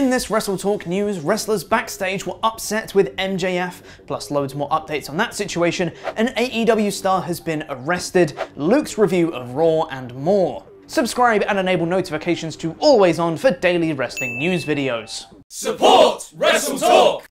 In this Wrestle Talk news, wrestlers backstage were upset with MJF, plus loads more updates on that situation. An AEW star has been arrested, Luke's review of Raw, and more. Subscribe and enable notifications to always on for daily wrestling news videos. Support Wrestle Talk!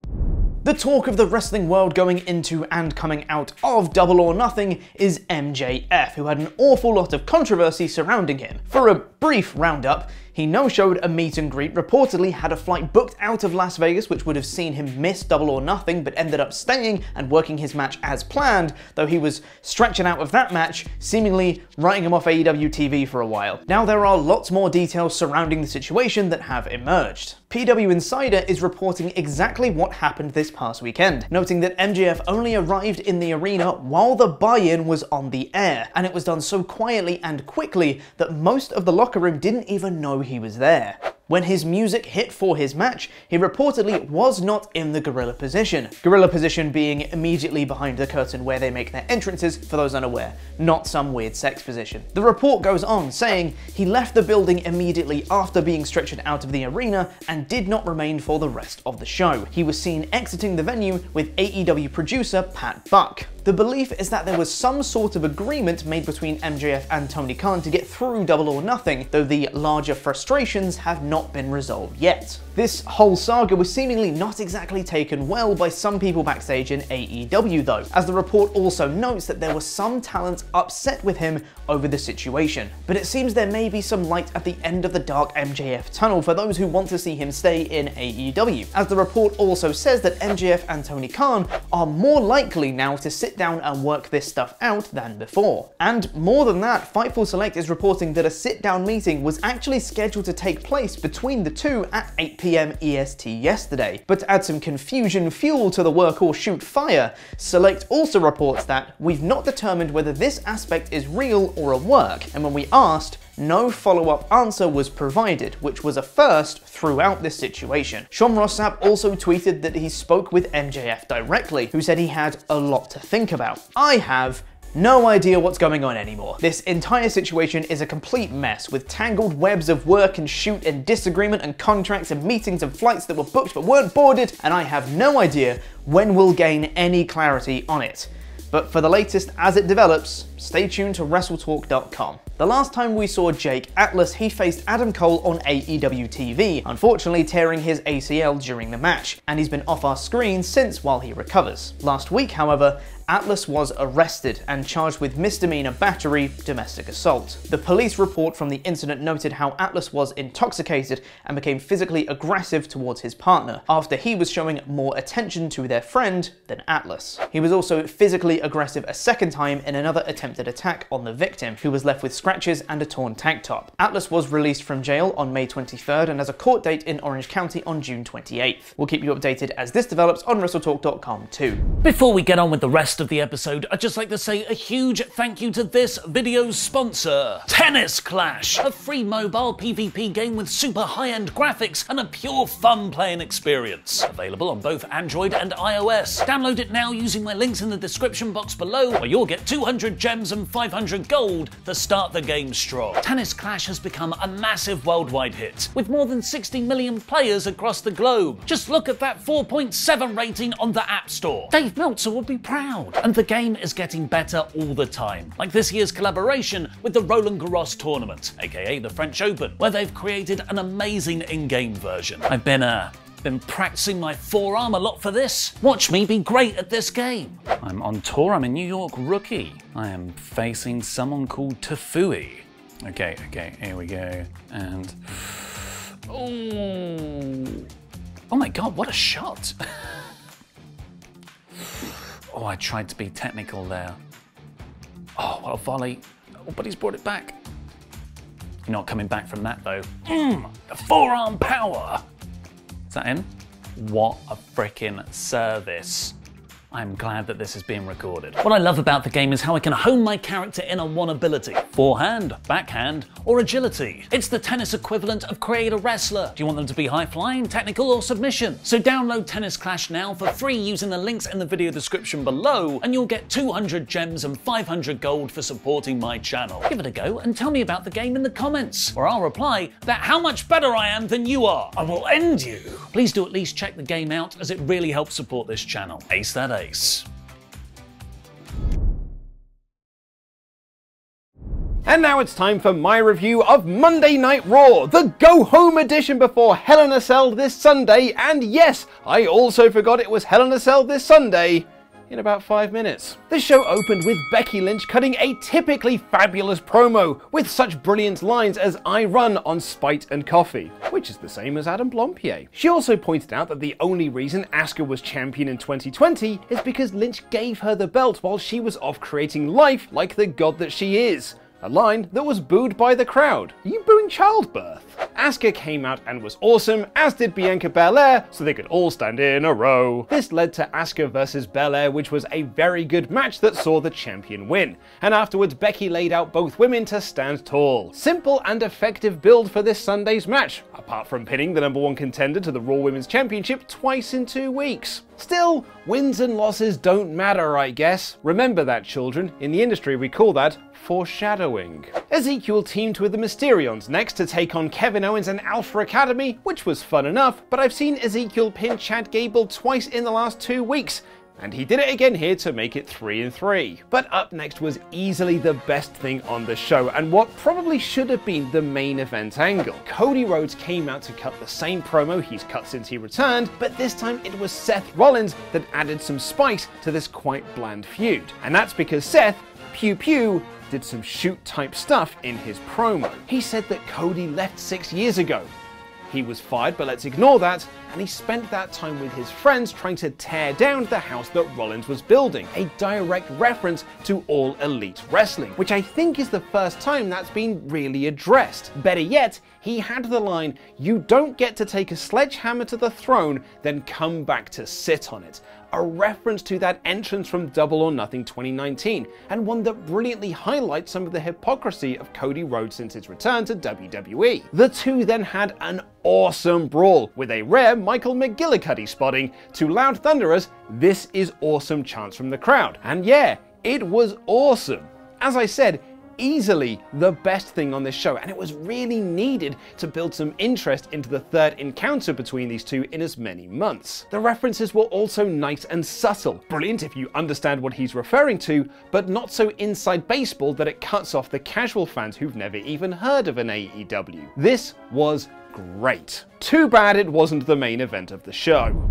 The talk of the wrestling world going into and coming out of Double or Nothing is MJF, who had an awful lot of controversy surrounding him. For a brief roundup, he no-showed a meet and greet, reportedly had a flight booked out of Las Vegas which would have seen him miss Double or Nothing, but ended up staying and working his match as planned, though he was stretching out of that match, seemingly writing him off AEW TV for a while. Now there are lots more details surrounding the situation that have emerged. PW Insider is reporting exactly what happened this past weekend, noting that MJF only arrived in the arena while the buy-in was on the air, and it was done so quietly and quickly that most of the locker room didn't even know he was there. When his music hit for his match, he reportedly was not in the gorilla position. Gorilla position being immediately behind the curtain where they make their entrances, for those unaware, not some weird sex position. The report goes on saying he left the building immediately after being stretchered out of the arena and did not remain for the rest of the show. He was seen exiting the venue with AEW producer Pat Buck. The belief is that there was some sort of agreement made between MJF and Tony Khan to get through Double or Nothing, though the larger frustrations have not not been resolved yet. This whole saga was seemingly not exactly taken well by some people backstage in AEW though, as the report also notes that there were some talents upset with him over the situation. But it seems there may be some light at the end of the dark MJF tunnel for those who want to see him stay in AEW, as the report also says that MJF and Tony Khan are more likely now to sit down and work this stuff out than before. And more than that, Fightful Select is reporting that a sit-down meeting was actually scheduled to take place between the two at 8pm EST yesterday. But to add some confusion fuel to the work or shoot fire, Select also reports that we've not determined whether this aspect is real or a work, and when we asked, no follow-up answer was provided, which was a first throughout this situation. Sean Ross Sapp also tweeted that he spoke with MJF directly, who said he had a lot to think about. I have no idea what's going on anymore. This entire situation is a complete mess with tangled webs of work and shoot and disagreement and contracts and meetings and flights that were booked but weren't boarded, and I have no idea when we'll gain any clarity on it. But for the latest as it develops, stay tuned to WrestleTalk.com. The last time we saw Jake Atlas, he faced Adam Cole on AEW TV, unfortunately tearing his ACL during the match, and he's been off our screen since while he recovers. Last week, however, Atlas was arrested and charged with misdemeanor battery, domestic assault. The police report from the incident noted how Atlas was intoxicated and became physically aggressive towards his partner, after he was showing more attention to their friend than Atlas. He was also physically aggressive a second time in another attempted attack on the victim, who was left with scratches and a torn tank top. Atlas was released from jail on May 23rd and has a court date in Orange County on June 28th. We'll keep you updated as this develops on WrestleTalk.com too. Before we get on with the rest of the episode, I'd just like to say a huge thank you to this video's sponsor, Tennis Clash, a free mobile PvP game with super high-end graphics and a pure fun playing experience. Available on both Android and iOS. Download it now using my links in the description box below, where you'll get 200 gems and 500 gold to start the game strong. Tennis Clash has become a massive worldwide hit, with more than 60 million players across the globe. Just look at that 4.7 rating on the App Store. Dave Meltzer would be proud. And the game is getting better all the time, like this year's collaboration with the Roland Garros tournament, aka the French Open, where they've created an amazing in-game version. I've been uh, been practicing my forearm a lot for this. Watch me be great at this game. I'm on tour, I'm a New York rookie. I am facing someone called Tafui. Okay, okay, here we go. And. Oh. Oh my god, what a shot! Oh, I tried to be technical there. Oh, what a volley. Oh, but he's brought it back. You're not coming back from that, though. Mmm, the forearm power. Is that in? What a freaking service. I'm glad that this is being recorded. What I love about the game is how I can hone my character in on one ability forehand, backhand, or agility. It's the tennis equivalent of create a wrestler. Do you want them to be high flying, technical, or submission? So download Tennis Clash now for free using the links in the video description below, and you'll get 200 gems and 500 gold for supporting my channel. Give it a go and tell me about the game in the comments, or I'll reply that how much better I am than you are. I will end you. Please do at least check the game out as it really helps support this channel. Ace that ace. And now it's time for my review of Monday Night Raw, the go home edition before Hell in a Cell this Sunday. And yes, I also forgot it was Hell in a Cell this Sunday in about five minutes. The show opened with Becky Lynch cutting a typically fabulous promo with such brilliant lines as I run on spite and coffee, which is the same as Adam Blampied. She also pointed out that the only reason Asuka was champion in 2020 is because Lynch gave her the belt while she was off creating life like the god that she is. A line that was booed by the crowd. Are you booing childbirth? Asuka came out and was awesome, as did Bianca Belair, so they could all stand in a row. This led to Asuka versus Belair, which was a very good match that saw the champion win. And afterwards, Becky laid out both women to stand tall. Simple and effective build for this Sunday's match, apart from pinning the number one contender to the Raw Women's Championship twice in two weeks. Still, wins and losses don't matter, I guess. Remember that, children. In the industry, we call that foreshadowing. Ezekiel teamed with the Mysterios next to take on Kevin Owens and Alpha Academy, which was fun enough, but I've seen Ezekiel pin Chad Gable twice in the last two weeks, and he did it again here to make it 3 and 3. But up next was easily the best thing on the show, and what probably should have been the main event angle. Cody Rhodes came out to cut the same promo he's cut since he returned, but this time it was Seth Rollins that added some spice to this quite bland feud. And that's because Seth, pew pew, did some shoot type stuff in his promo. He said that Cody left six years ago, he was fired, but let's ignore that, and he spent that time with his friends trying to tear down the house that Rollins was building, a direct reference to All Elite Wrestling, which I think is the first time that's been really addressed. Better yet, he had the line, You don't get to take a sledgehammer to the throne, then come back to sit on it a reference to that entrance from Double or Nothing 2019, and one that brilliantly highlights some of the hypocrisy of Cody Rhodes since his return to WWE. The two then had an awesome brawl, with a rare Michael McGillicutty spotting to Loud Thunderous, this is awesome chants from the crowd. And yeah, it was awesome. As I said, easily the best thing on this show, and it was really needed to build some interest into the third encounter between these two in as many months. The references were also nice and subtle, brilliant if you understand what he's referring to, but not so inside baseball that it cuts off the casual fans who've never even heard of an AEW. This was great. Too bad it wasn't the main event of the show.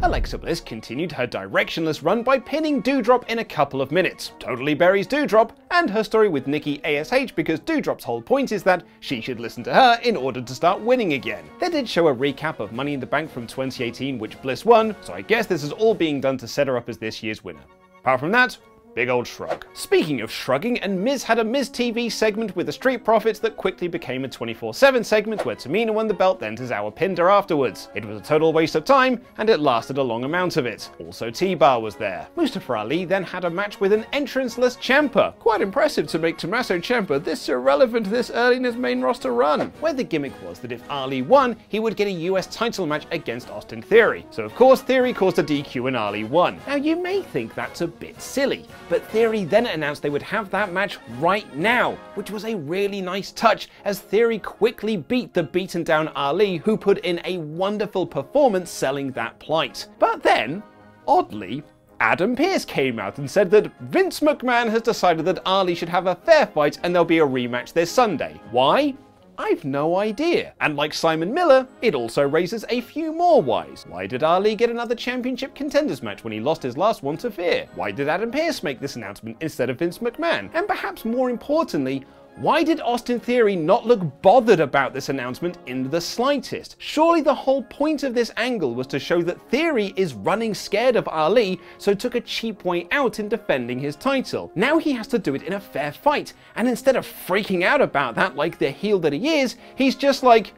Alexa Bliss continued her directionless run by pinning Doudrop in a couple of minutes, totally buries Doudrop and her story with Nikki A.S.H. because Doudrop's whole point is that she should listen to her in order to start winning again. They did show a recap of Money in the Bank from 2018 which Bliss won, so I guess this is all being done to set her up as this year's winner. Apart from that, Big old shrug. Speaking of shrugging, and Miz had a Miz TV segment with the Street Profits that quickly became a 24-7 segment where Tamina won the belt then Tozawa pinned her afterwards. It was a total waste of time, and it lasted a long amount of it. Also T-Bar was there. Mustafa Ali then had a match with an entrance-less Ciampa. Quite impressive to make Tommaso Ciampa this irrelevant this early in his main roster run. Where the gimmick was that if Ali won, he would get a US title match against Austin Theory. So of course Theory caused a DQ and Ali won. Now you may think that's a bit silly, but Theory then announced they would have that match right now, which was a really nice touch as Theory quickly beat the beaten down Ali, who put in a wonderful performance selling that plight. But then, oddly, Adam Pearce came out and said that Vince McMahon has decided that Ali should have a fair fight and there'll be a rematch this Sunday. Why? I've no idea. And like Simon Miller, it also raises a few more whys. Why did Ali get another championship contenders match when he lost his last one to Fear? Why did Adam Pearce make this announcement instead of Vince McMahon? And perhaps more importantly, why did Austin Theory not look bothered about this announcement in the slightest? Surely the whole point of this angle was to show that Theory is running scared of Ali, so took a cheap way out in defending his title. Now he has to do it in a fair fight, and instead of freaking out about that like the heel that he is, he's just like,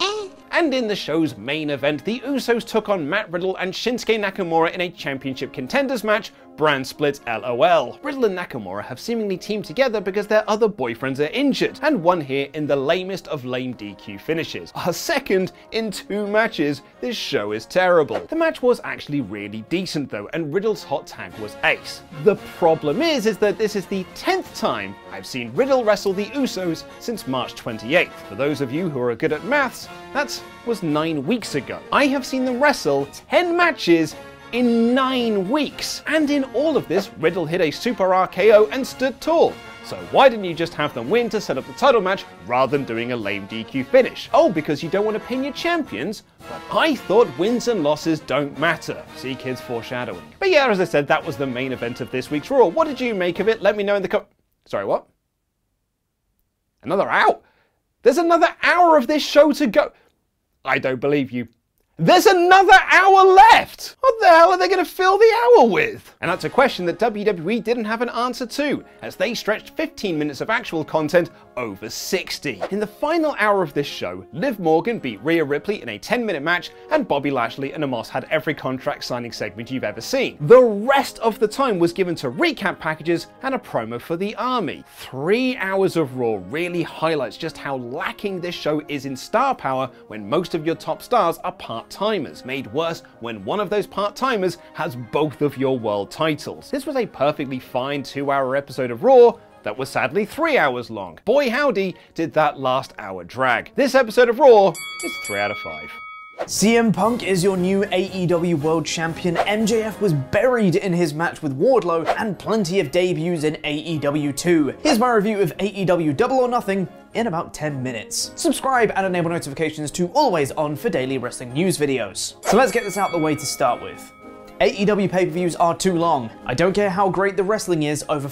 eh And in the show's main event, the Usos took on Matt Riddle and Shinsuke Nakamura in a championship contenders match, brand split LOL. Riddle and Nakamura have seemingly teamed together because their other boyfriends are injured, and won here in the lamest of lame DQ finishes. Our second in two matches, this show is terrible. The match was actually really decent though, and Riddle's hot tag was ace. The problem is, is that this is the 10th time I've seen Riddle wrestle the Usos since March 28th. For those of you who are good at maths, that was nine weeks ago. I have seen them wrestle 10 matches in nine weeks. And in all of this, Riddle hit a super RKO and stood tall. So why didn't you just have them win to set up the title match rather than doing a lame DQ finish? Oh, because you don't want to pin your champions? But I thought wins and losses don't matter. See kids foreshadowing. But yeah, as I said, that was the main event of this week's Raw. What did you make of it? Let me know in the com- Sorry, what? Another out? There's another hour of this show to go. I don't believe you. There's another hour left! What the hell are they going to fill the hour with? And that's a question that WWE didn't have an answer to, as they stretched 15 minutes of actual content over 60. In the final hour of this show, Liv Morgan beat Rhea Ripley in a 10 minute match, and Bobby Lashley and Omos had every contract signing segment you've ever seen. The rest of the time was given to recap packages and a promo for the army. Three hours of Raw really highlights just how lacking this show is in star power when most of your top stars are part timers, made worse when one of those part timers has both of your world titles. This was a perfectly fine two hour episode of Raw that was sadly three hours long. Boy howdy did that last hour drag. This episode of Raw is 3 out of 5. CM Punk is your new AEW World Champion. MJF was buried in his match with Wardlow, and plenty of debuts in AEW 2. Here's my review of AEW Double or Nothing in about 10 minutes. Subscribe and enable notifications to always on for daily wrestling news videos. So let's get this out the way to start with. AEW pay-per-views are too long. I don't care how great the wrestling is, over